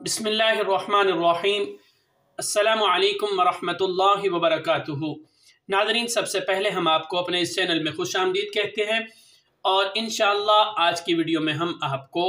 بسم اللہ الرحمن الرحیم۔ السلام علیکم ورحمۃ اللہ وبرکاتہ۔ ناظرین، سب سے پہلے ہم آپ کو اپنے اس چینل میں خوش آمدید کہتے ہیں اور انشاءاللہ آج کی ویڈیو میں ہم آپ کو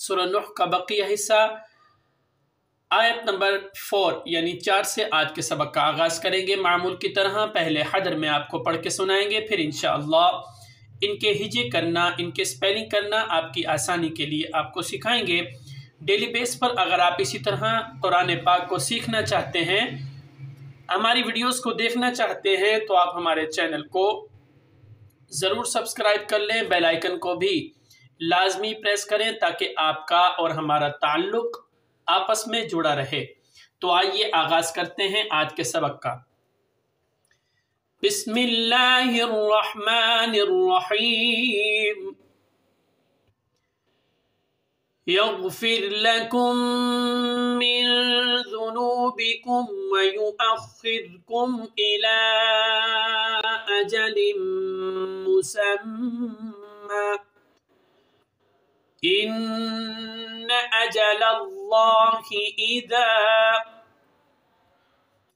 سورہ نوح کا بقیہ حصہ آیت نمبر فور یعنی چار سے آج کے سبق کا آغاز کریں گے۔ معمول کی طرح پہلے حدر میں آپ کو پڑھ کے سنائیں گے، پھر انشاءاللہ ان کے ہجے کرنا، ان کے سپیلنگ کرنا آپ کی آسانی کے لیے آپ کو سکھائیں گے۔ ڈیلی بیس پر اگر آپ اسی طرح قرآن پاک کو سیکھنا چاہتے ہیں، ہماری ویڈیوز کو دیکھنا چاہتے ہیں، تو آپ ہمارے چینل کو ضرور سبسکرائب کر لیں، بیل آئیکن کو بھی لازمی پریس کریں تاکہ آپ کا اور ہمارا تعلق آپس میں جڑا رہے۔ تو آئیے آغاز کرتے ہیں آج کے سبق کا۔ بسم اللہ الرحمن الرحیم۔ يغفر لكم من ذنوبكم ويؤخركم إلى أجل مسمى. إن أجل الله إذا.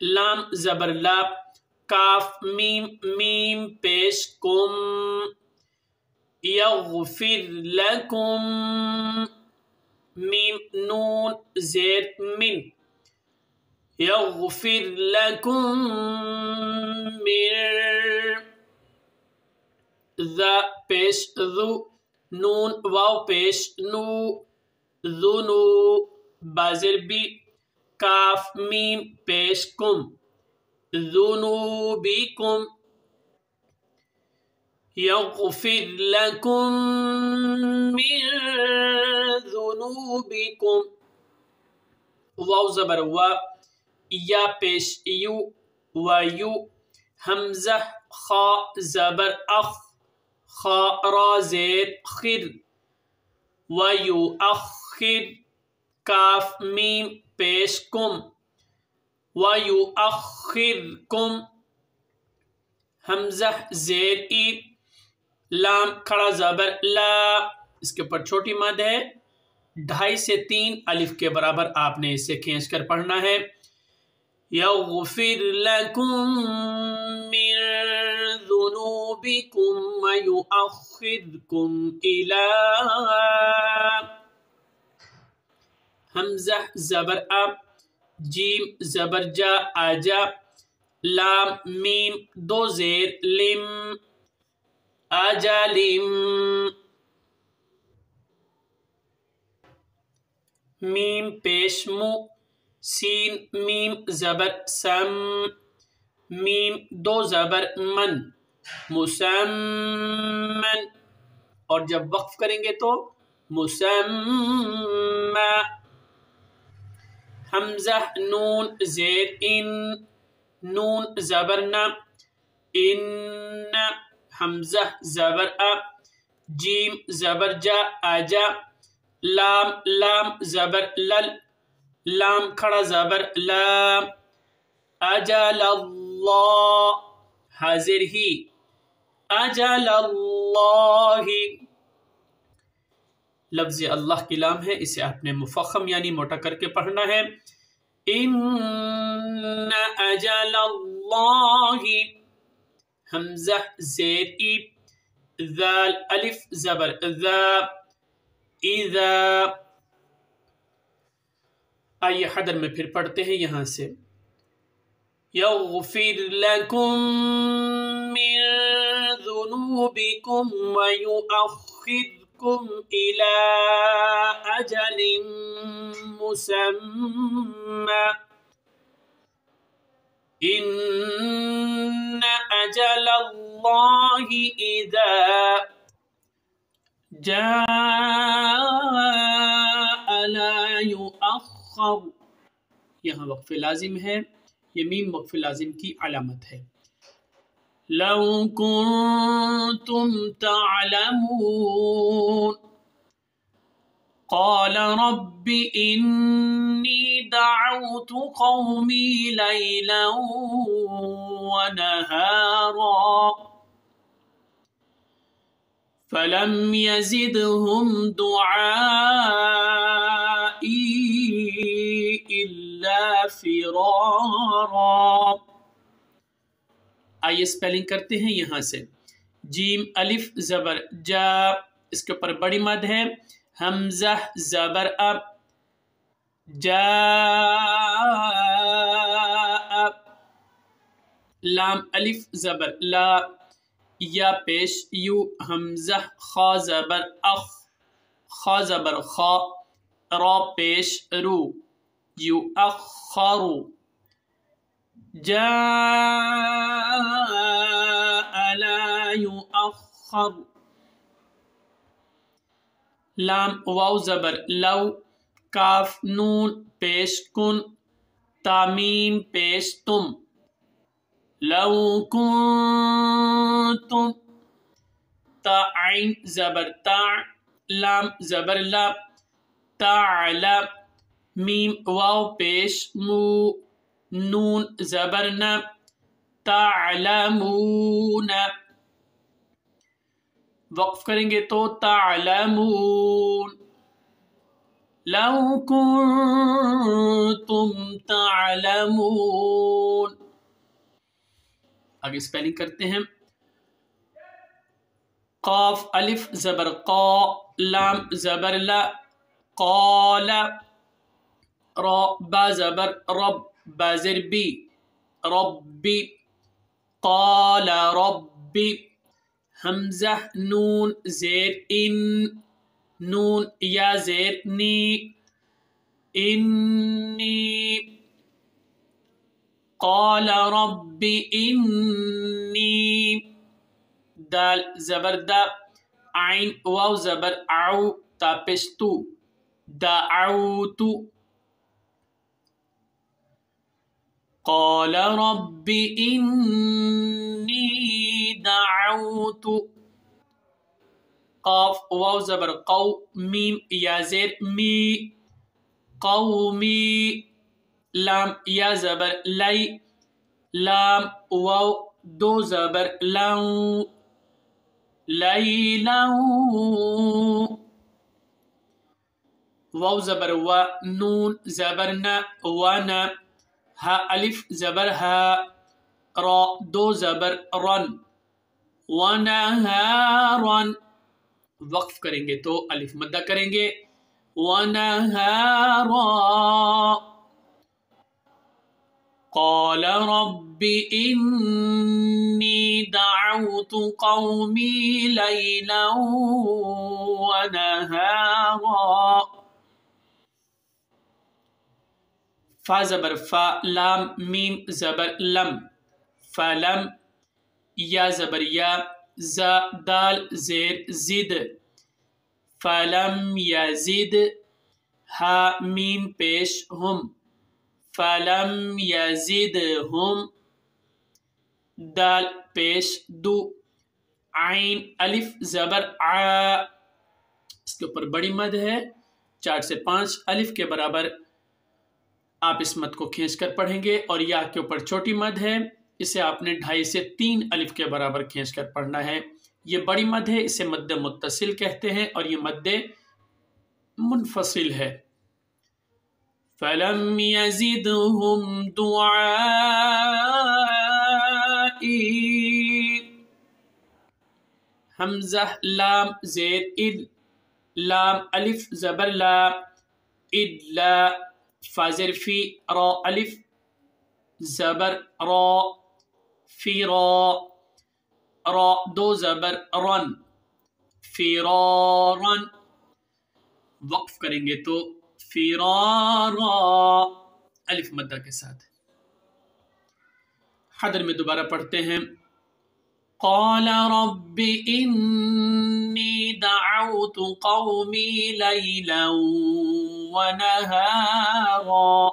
لام زبر لا، کاف، میم میم، پیش کم، یغفر لکم، میم، نون زیر من یغفر لکم من ذا، پیش ذو، نون، واو، پیش نو ذنو بازر بی کاف میم پیش کم ذنوبکم یغفر لکم من ذنوبکم واو زبر و یا پیش یو و یو حمزہ خا زبر اخ خا را زیر خر و کاف میم پیش کم ویو اخر کم حمزہ زیر ای لام کھڑا زبر لا۔ اس کے اوپر چھوٹی مد ہے۔ ڈھائی سے تین الف کے برابر آپ نے اسے کھینچ کر پڑھنا ہے۔ یغفر لکم من ذنوبکم ویؤخرکم الى حمزہ، زبر اب جیم، زبر جا، آجا، لام، میم، دو زیر، لم، آجا، لم، میم، پیش، مو، سین، میم، زبر، سم، میم، دو زبر، من، مسمن، اور جب وقف کریں گے تو مسمى حمزة نون زير إن نون زبرنا إن حمزة زبر أ جيم زبر جا أجا لام لام زبر لل لام كرا زبر لام أجل الله حزره أجل الله لفظ اللہ کی لام ہے، اسے آپ نے مفخم یعنی موٹا کر کے پڑھنا ہے۔ ان اجل اللہ حمزہ زیر ای، ذال الف زبر، ذا، اذا۔ آئیے حدر میں پھر پڑھتے ہیں یہاں سے۔ یغفر لکم من ذنوبکم ویؤخر يؤخركم إلى أجل مسمى إن أجل الله إذا جاء لا يؤخر۔ یہاں وقف لازم ہے یہ میم وقف لازم کی علامت ہے۔ لو كنتم تعلمون. قال رب إني دعوت قومي ليلا ونهارا. فلم يزدهم دعائي إلا فرارا. آئیے سپیلنگ کرتے ہیں یہاں سے۔ جیم، الف، زبر، جا، اس کے اوپر بڑی مد ہے۔ حمزہ، زبر اب جا لام، الف، زبر، لا۔ یا پیش، یو، حمزہ، خا، زبر، اخ۔ خا، زبر، خا۔ را، پیش، رو۔ یو اخارو جاء لا يؤخر. لام واو زبر. لو، کاف، نون، پیش کن. تامیم، پیش تم. لو کنتم. تا عین زبر. تا، لام زبر. لا تعلم میم، واو، پیش، مو. نون زبرنا تعلمون۔ وقف کریں گے تو تعلمون۔ لو کنتم تعلمون۔ آگے سپیلنگ کرتے ہیں۔ قاف الف زبر قا، لام زبر لا، قال، را، با زبر، رب۔ بازر بي. ربي قال ربي. همزة نون زير إن. نون يا زير ني. إني قال ربي إني. دال زبر دا. عين واو زبر عو. تابستو دا عوتو قال رب إني دعوت قاف واو زبر قو ميم يا زير مي قومي لام يا زبر لي لام واو دو زبر لو ليلا واو زبر و نون زبرنا ونا ها ألف زبر ها را دو زبر رن. ونهارن وقف کریں گے تو ألف مدہ کریں گے ونهارا قال رب إني دعوت قومي ليلا ونهارا. فا زبر، فا لام، میم زبر، لم. فلم یا زبر، یا ز دال، زیر، زید. فلم یزید ہا، میم، پیش، ہم. فلم یزید ہم. دال، پیش، دو. عین، الف، زبر ع اس کے اوپر بڑی مد ہے، چار سے پانچ، الف کے برابر آپ اس مد کو کھینچ کر پڑھیں گے اور یا کے اوپر چھوٹی مد ہے، اسے آپ نے ڈھائی سے تین الف کے برابر کھینچ کر پڑھنا ہے۔ یہ بڑی مد ہے، اسے مد متصل کہتے ہیں اور یہ مد منفصل ہے۔ فَلَمْ يَزِدْهُمْ دُعَائِي۔ حمزہ لام زیر اد، لام، الف، زبر لا اد، لا فازر فی را الف، زبر را، فی را را دو زبر رن فرارن وقف کریں گے تو فرارا الف مدہ کے ساتھ۔ حدر میں دوبارہ پڑھتے ہیں۔ قال رب إني دعوت قومي ليلا ونهارا.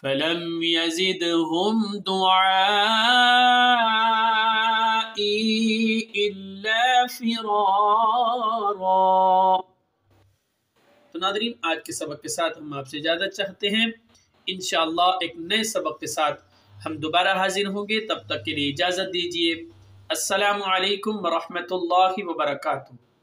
فلم يزدهم دعائي إلا فرارا. ناظرین، آج کے سبق کے ساتھ ہم آپ سے اجازت چاہتے ہیں۔ انشاءاللہ ایک نئے سبق کے ساتھ ہم دوبارہ حاضر ہوں گے۔ تب تک کے لیے اجازت دیجیے السلام علیکم ورحمۃ اللہ وبرکاتہ۔